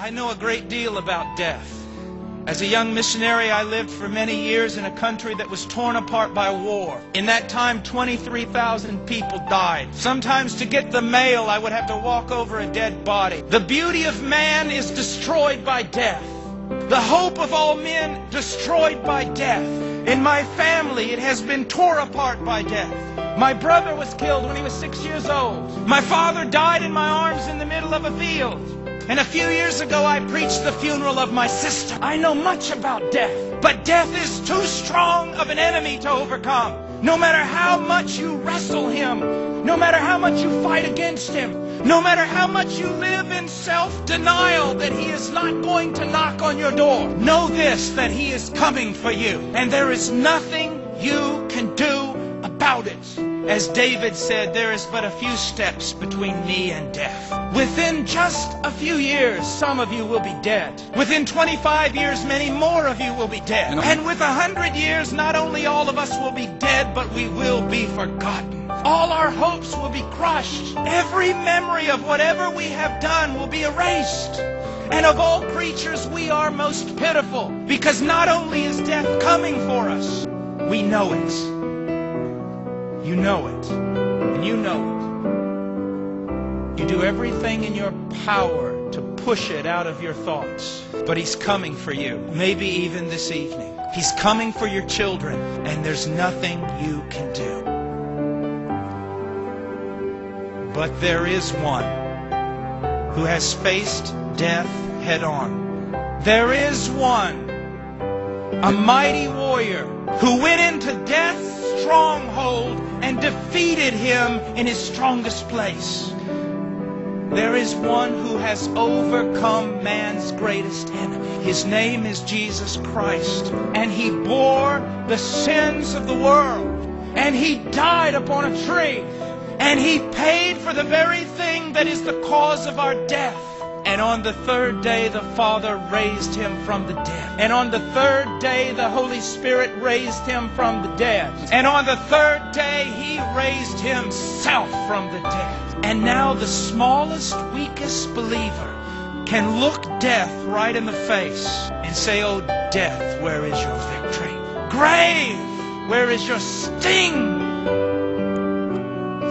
I know a great deal about death. As a young missionary, I lived for many years in a country that was torn apart by war. In that time, 23,000 people died. Sometimes to get the mail, I would have to walk over a dead body. The beauty of man is destroyed by death. The hope of all men destroyed by death. In my family, it has been torn apart by death. My brother was killed when he was six years old. My father died in my arms in the middle of a field. And a few years ago, I preached the funeral of my sister. I know much about death, but death is too strong of an enemy to overcome. No matter how much you wrestle him, no matter how much you fight against him, no matter how much you live in self-denial that he is not going to knock on your door, know this, that he is coming for you. And there is nothing you can do about it. As David said, there is but a few steps between me and death. Within just a few years, some of you will be dead. Within 25 years, many more of you will be dead. And with a hundred years, not only all of us will be dead, but we will be forgotten. All our hopes will be crushed. Every memory of whatever we have done will be erased. And of all creatures, we are most pitiful because not only is death coming for us, we know it. You know it. And you know it. You do everything in your power to push it out of your thoughts. But He's coming for you. Maybe even this evening. He's coming for your children. And there's nothing you can do. But there is one who has faced death head on. There is one, a mighty warrior who went into death's stronghold and defeated him in his strongest place. There is one who has overcome man's greatest enemy. His name is Jesus Christ. And he bore the sins of the world. And he died upon a tree. And he paid for the very thing that is the cause of our death. And on the third day, the Father raised him from the dead. And on the third day, the Holy Spirit raised him from the dead. And on the third day, he raised himself from the dead. And now the smallest, weakest believer can look death right in the face and say, Oh, death, where is your victory? Grave, where is your sting?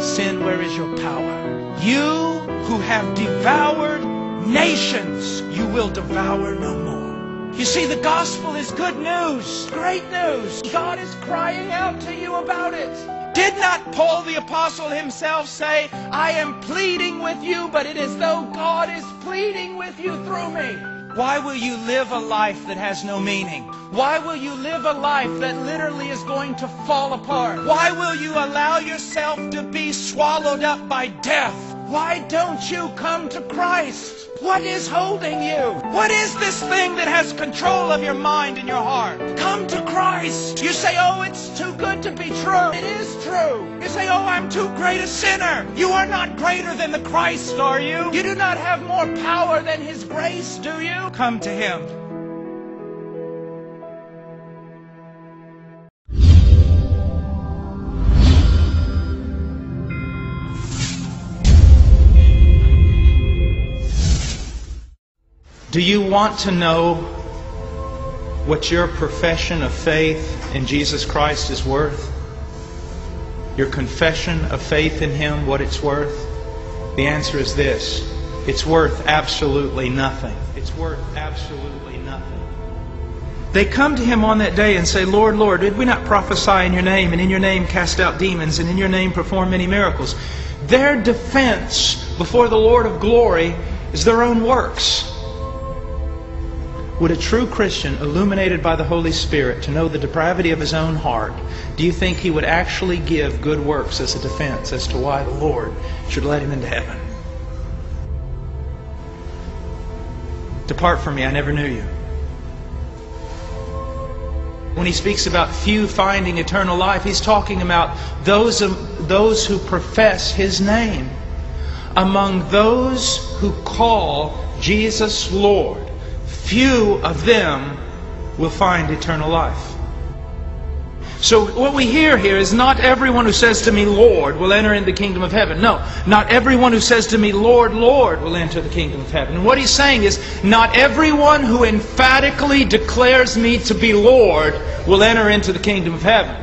Sin, where is your power? You who have devoured nations you will devour no more. You see, the gospel is good news, great news. God is crying out to you about it. Did not Paul the apostle himself say, I am pleading with you, but it is though God is pleading with you through me? Why will you live a life that has no meaning? Why will you live a life that literally is going to fall apart? Why will you allow yourself to be swallowed up by death? Why don't you come to Christ? What is holding you? What is this thing that has control of your mind and your heart? Come to Christ. You say, oh, it's too good to be true. It is true. You say, oh, I'm too great a sinner. You are not greater than the Christ, are you? You do not have more power than His grace, do you? Come to Him. Do you want to know what your profession of faith in Jesus Christ is worth? Your confession of faith in Him, what it's worth? The answer is this it's worth absolutely nothing. It's worth absolutely nothing. They come to him on that day and say, Lord, Lord, did we not prophesy in your name, and in your name cast out demons, and in your name perform many miracles? Their defense before the Lord of glory is their own works. Would a true Christian, illuminated by the Holy Spirit to know the depravity of his own heart, do you think he would actually give good works as a defense as to why the Lord should let him into heaven? Depart from me, I never knew you. When he speaks about few finding eternal life, he's talking about those, um, those who profess his name. Among those who call Jesus Lord, few of them will find eternal life. So what we hear here is not everyone who says to me, Lord, will enter into the kingdom of heaven. No, not everyone who says to me, Lord, Lord, will enter the kingdom of heaven. And what he's saying is, not everyone who emphatically declares me to be Lord will enter into the kingdom of heaven.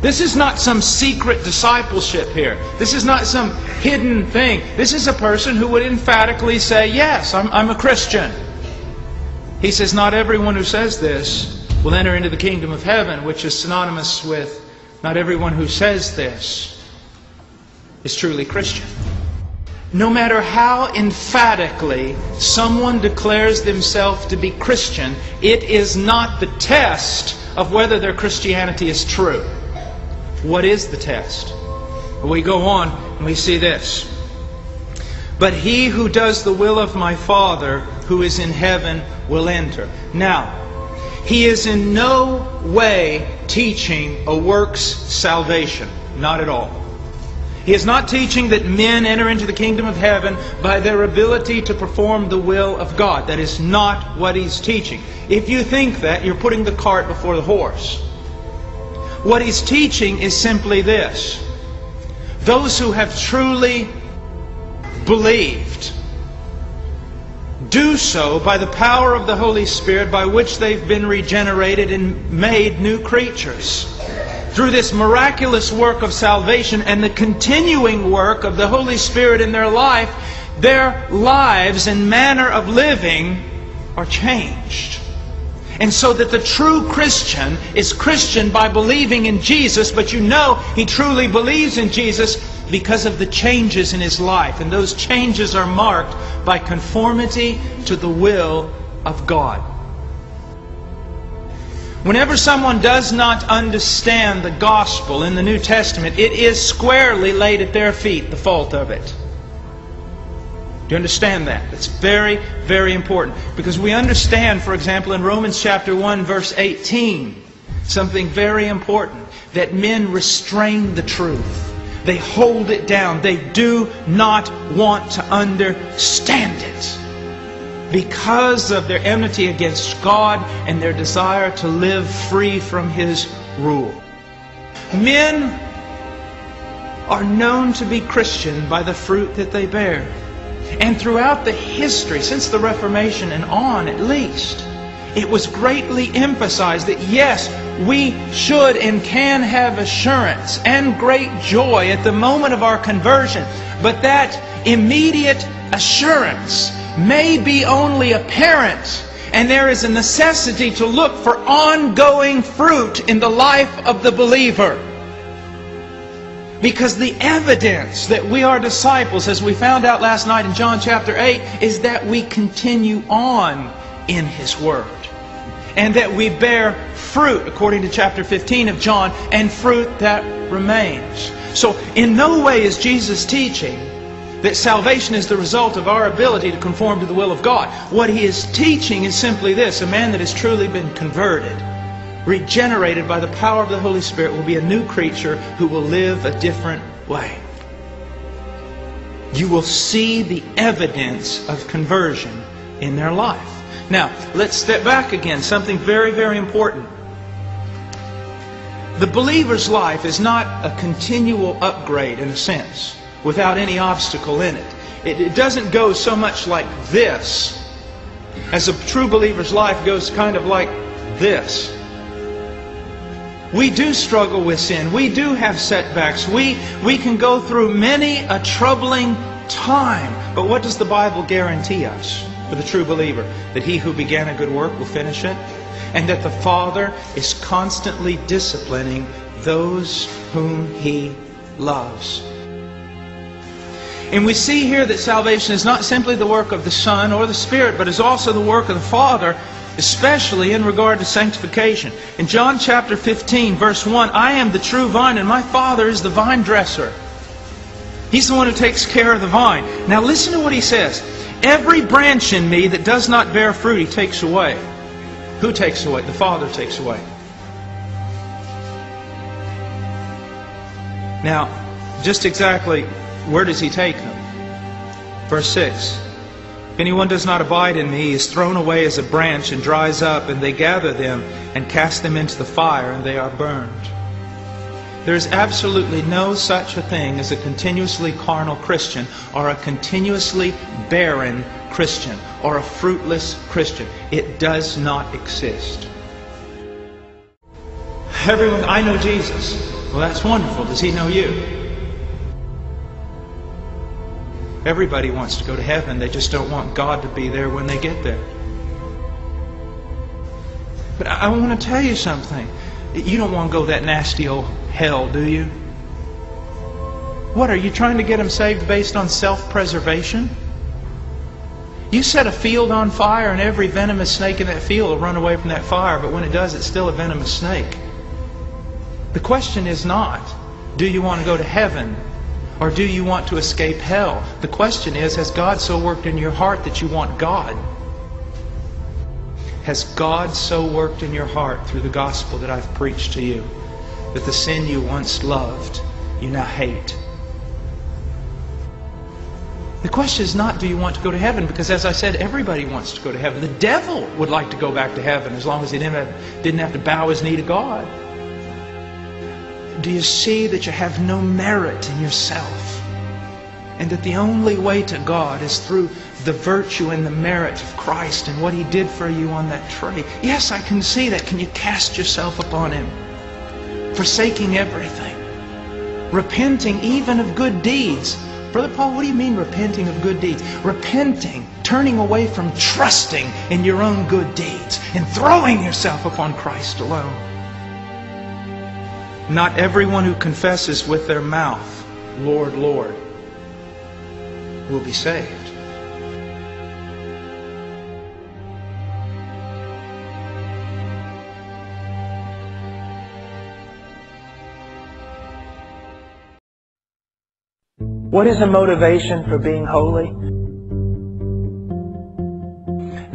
This is not some secret discipleship here. This is not some hidden thing. This is a person who would emphatically say, Yes, I'm, I'm a Christian. He says, Not everyone who says this will enter into the kingdom of heaven, which is synonymous with not everyone who says this is truly Christian. No matter how emphatically someone declares themselves to be Christian, it is not the test of whether their Christianity is true. What is the test? We go on and we see this. But he who does the will of my Father who is in heaven will enter. Now, he is in no way teaching a works salvation. Not at all. He is not teaching that men enter into the kingdom of heaven by their ability to perform the will of God. That is not what he's teaching. If you think that, you're putting the cart before the horse. What he's teaching is simply this. Those who have truly believed do so by the power of the Holy Spirit by which they've been regenerated and made new creatures. Through this miraculous work of salvation and the continuing work of the Holy Spirit in their life, their lives and manner of living are changed. And so that the true Christian is Christian by believing in Jesus, but you know he truly believes in Jesus because of the changes in his life. And those changes are marked by conformity to the will of God. Whenever someone does not understand the gospel in the New Testament, it is squarely laid at their feet, the fault of it. Do you understand that? It's very, very important. Because we understand, for example, in Romans chapter 1, verse 18, something very important that men restrain the truth. They hold it down. They do not want to understand it because of their enmity against God and their desire to live free from His rule. Men are known to be Christian by the fruit that they bear. And throughout the history, since the Reformation and on at least, it was greatly emphasized that yes, we should and can have assurance and great joy at the moment of our conversion, but that immediate assurance may be only apparent, and there is a necessity to look for ongoing fruit in the life of the believer. Because the evidence that we are disciples, as we found out last night in John chapter 8, is that we continue on in His Word and that we bear fruit, according to chapter 15 of John, and fruit that remains. So, in no way is Jesus teaching that salvation is the result of our ability to conform to the will of God. What he is teaching is simply this a man that has truly been converted, regenerated by the power of the Holy Spirit, will be a new creature who will live a different way. You will see the evidence of conversion in their life. Now, let's step back again. Something very, very important. The believer's life is not a continual upgrade in a sense, without any obstacle in it. It, it doesn't go so much like this, as a true believer's life goes kind of like this. We do struggle with sin. We do have setbacks. We, we can go through many a troubling time. But what does the Bible guarantee us? For the true believer that he who began a good work will finish it, and that the Father is constantly disciplining those whom he loves. And we see here that salvation is not simply the work of the Son or the Spirit, but is also the work of the Father, especially in regard to sanctification. In John chapter 15, verse 1, I am the true vine, and my Father is the vine dresser. He's the one who takes care of the vine. Now listen to what he says. Every branch in me that does not bear fruit, he takes away. Who takes away? The Father takes away. Now, just exactly where does he take them? Verse 6 If anyone does not abide in me, he is thrown away as a branch and dries up, and they gather them and cast them into the fire, and they are burned. There is absolutely no such a thing as a continuously carnal Christian or a continuously barren Christian or a fruitless Christian. It does not exist. Everyone, I know Jesus. Well, that's wonderful. Does he know you? Everybody wants to go to heaven. They just don't want God to be there when they get there. But I, I want to tell you something. You don't want to go that nasty old hell, do you? What, are you trying to get them saved based on self-preservation? You set a field on fire and every venomous snake in that field will run away from that fire, but when it does, it's still a venomous snake. The question is not, do you want to go to heaven? Or do you want to escape hell? The question is, has God so worked in your heart that you want God? Has God so worked in your heart through the gospel that I've preached to you that the sin you once loved, you now hate? The question is not, do you want to go to heaven? Because as I said, everybody wants to go to heaven. The devil would like to go back to heaven as long as he didn't have, didn't have to bow his knee to God. Do you see that you have no merit in yourself? And that the only way to God is through the virtue and the merit of Christ and what He did for you on that tree. Yes, I can see that. Can you cast yourself upon Him? Forsaking everything. Repenting even of good deeds. Brother Paul, what do you mean repenting of good deeds? Repenting, turning away from trusting in your own good deeds and throwing yourself upon Christ alone. Not everyone who confesses with their mouth, Lord, Lord, will be saved. What is a motivation for being holy?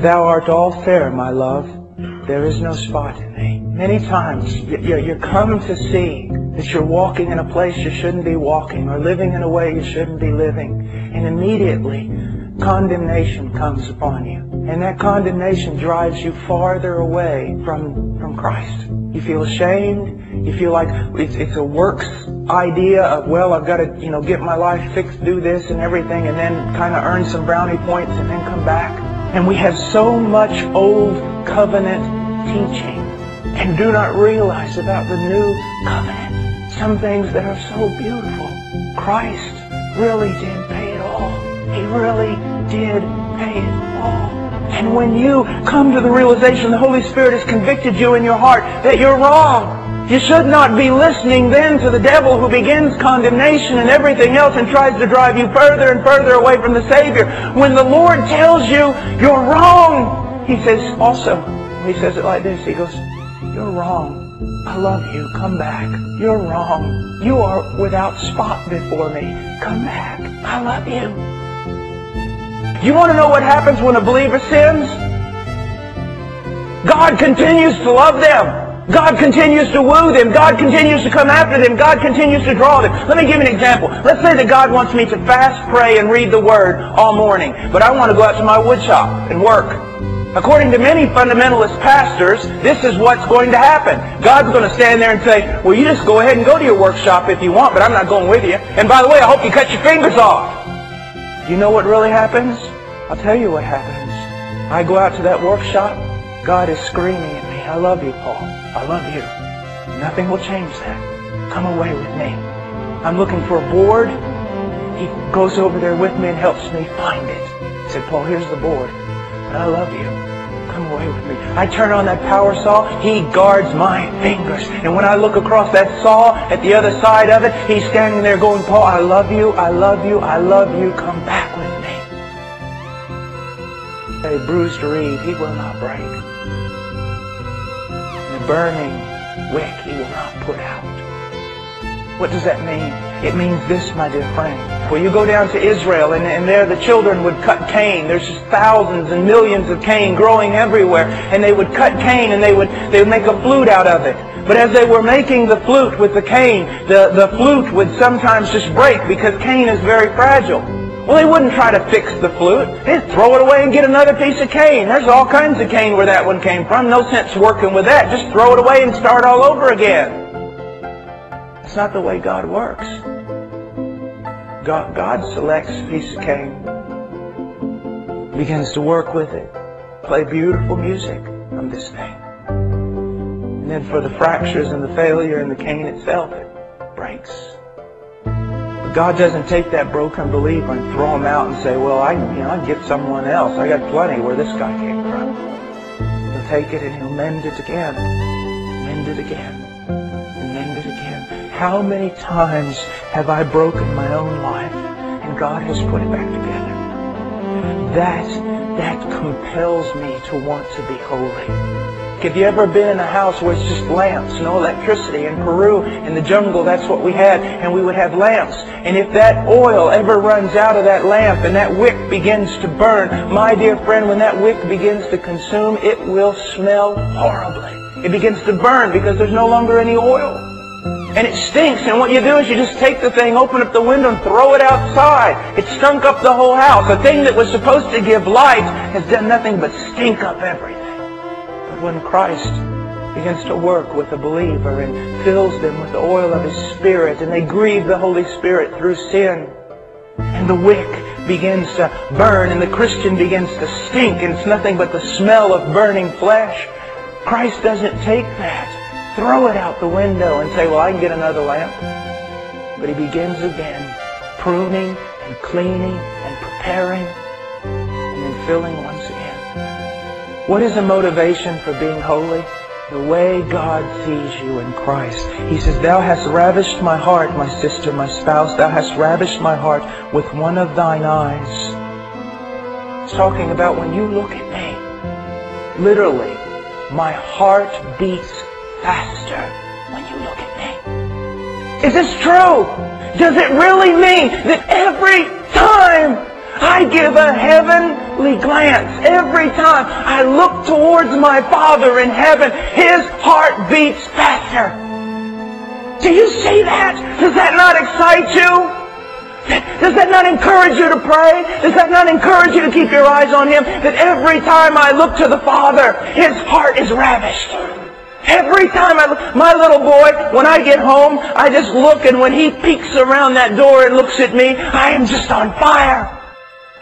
Thou art all fair, my love. There is no spot in thee. Many times you come to see that you're walking in a place you shouldn't be walking or living in a way you shouldn't be living. And immediately condemnation comes upon you. And that condemnation drives you farther away from, from Christ. You feel ashamed. You feel like it's, it's a works idea of, well, I've got to, you know, get my life fixed, do this and everything, and then kind of earn some brownie points and then come back. And we have so much old covenant teaching and do not realize about the new covenant. Some things that are so beautiful. Christ really did pay it all. He really did pay it all. And when you come to the realization the Holy Spirit has convicted you in your heart that you're wrong, you should not be listening then to the devil who begins condemnation and everything else and tries to drive you further and further away from the Savior. When the Lord tells you you're wrong, He says also, He says it like this, He goes, you're wrong. I love you. Come back. You're wrong. You are without spot before me. Come back. I love you. You want to know what happens when a believer sins? God continues to love them. God continues to woo them. God continues to come after them. God continues to draw them. Let me give you an example. Let's say that God wants me to fast, pray, and read the Word all morning, but I want to go out to my woodshop and work. According to many fundamentalist pastors, this is what's going to happen. God's going to stand there and say, well, you just go ahead and go to your workshop if you want, but I'm not going with you. And by the way, I hope you cut your fingers off. You know what really happens? I'll tell you what happens. I go out to that workshop. God is screaming at me, I love you, Paul. I love you. Nothing will change that. Come away with me. I'm looking for a board. He goes over there with me and helps me find it. He said, Paul, here's the board. But I love you come away with me. I turn on that power saw. He guards my fingers. And when I look across that saw at the other side of it, he's standing there going, Paul, I love you. I love you. I love you. Come back with me. A bruised reed he will not break. Burning wick he will not put out. What does that mean? It means this, my dear friend. Well, you go down to Israel, and, and there the children would cut cane. There's just thousands and millions of cane growing everywhere. And they would cut cane, and they would, they would make a flute out of it. But as they were making the flute with the cane, the, the flute would sometimes just break because cane is very fragile. Well, they wouldn't try to fix the flute. They'd throw it away and get another piece of cane. There's all kinds of cane where that one came from. No sense working with that. Just throw it away and start all over again. That's not the way God works. God, God selects a piece of cane, begins to work with it, play beautiful music on this thing. And then for the fractures and the failure and the cane itself, it breaks. God doesn't take that broken believer and throw him out and say, well, I, you know, I'll get someone else. I got plenty where this guy came from. He'll take it and he'll mend it again, mend it again, and mend it again. How many times have I broken my own life and God has put it back together? That, that compels me to want to be holy. Have you ever been in a house where it's just lamps, no electricity? In Peru, in the jungle, that's what we had, and we would have lamps. And if that oil ever runs out of that lamp and that wick begins to burn, my dear friend, when that wick begins to consume, it will smell horribly. It begins to burn because there's no longer any oil. And it stinks, and what you do is you just take the thing, open up the window, and throw it outside. It stunk up the whole house. The thing that was supposed to give light has done nothing but stink up everything. When Christ begins to work with a believer and fills them with the oil of His Spirit, and they grieve the Holy Spirit through sin, and the wick begins to burn, and the Christian begins to stink, and it's nothing but the smell of burning flesh, Christ doesn't take that throw it out the window and say, well, I can get another lamp. But he begins again, pruning and cleaning and preparing and then filling again. What is the motivation for being holy? The way God sees you in Christ. He says, Thou hast ravished my heart, my sister, my spouse. Thou hast ravished my heart with one of thine eyes. It's talking about when you look at me. Literally, my heart beats faster when you look at me. Is this true? Does it really mean that every time I give a heavenly glance, every time I look towards my Father in heaven, His heart beats faster? Do you see that? Does that not excite you? Does that not encourage you to pray? Does that not encourage you to keep your eyes on Him? That every time I look to the Father, His heart is ravished. Every time I, look, my little boy, when I get home, I just look and when he peeks around that door and looks at me, I am just on fire.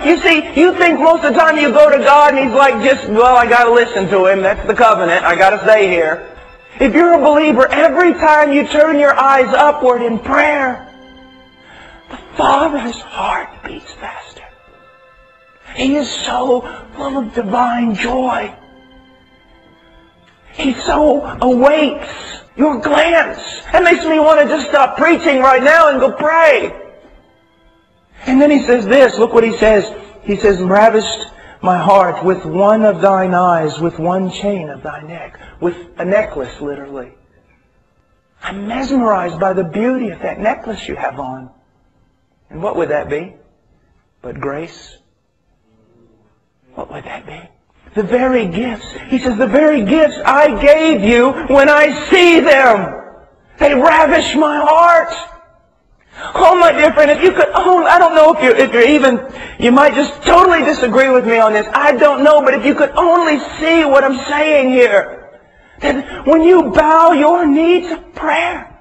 You see, you think most of the time you go to God and He's like just, well, I gotta listen to Him. That's the covenant. I gotta stay here. If you're a believer, every time you turn your eyes upward in prayer, the Father's heart beats faster. He is so full of divine joy. He so awaits your glance. That makes me want to just stop preaching right now and go pray. And then he says this, look what he says. He says, ravished my heart with one of thine eyes, with one chain of thy neck. With a necklace, literally. I'm mesmerized by the beauty of that necklace you have on. And what would that be? But grace? What would that be? The very gifts. He says, the very gifts I gave you when I see them. They ravish my heart. Oh, my dear friend, if you could only, I don't know if you're, if you're even, you might just totally disagree with me on this. I don't know, but if you could only see what I'm saying here. That when you bow your knee to prayer,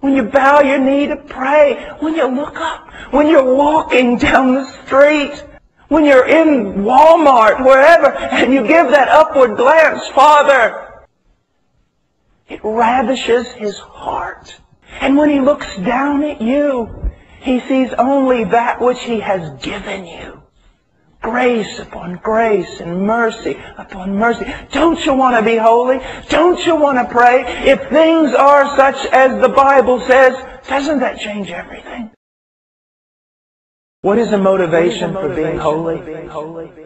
when you bow your knee to pray, when you look up, when you're walking down the street, when you're in Walmart, wherever, and you give that upward glance, Father, it ravishes his heart. And when he looks down at you, he sees only that which he has given you. Grace upon grace and mercy upon mercy. Don't you want to be holy? Don't you want to pray? If things are such as the Bible says, doesn't that change everything? What is the motivation, for being holy?